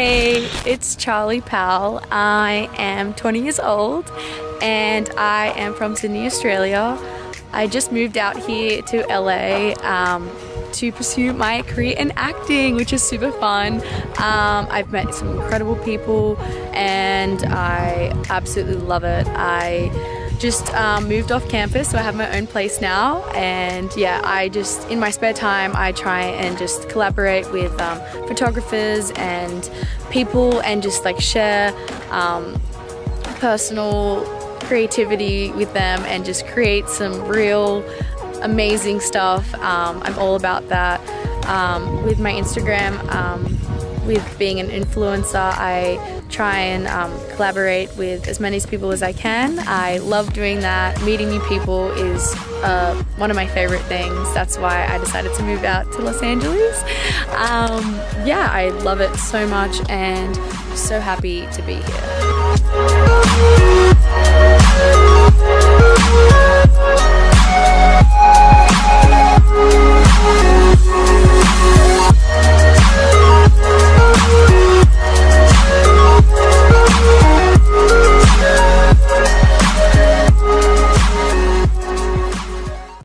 Hey, it's Charlie Powell. I am 20 years old and I am from Sydney, Australia. I just moved out here to LA um, to pursue my career in acting, which is super fun. Um, I've met some incredible people and I absolutely love it. I just um, moved off campus, so I have my own place now. And yeah, I just, in my spare time, I try and just collaborate with um, photographers and people and just like share um, personal creativity with them and just create some real amazing stuff. Um, I'm all about that. Um, with my Instagram, um, with being an influencer, I try and um, collaborate with as many people as I can. I love doing that. Meeting new people is uh, one of my favorite things. That's why I decided to move out to Los Angeles. Um, yeah, I love it so much and so happy to be here.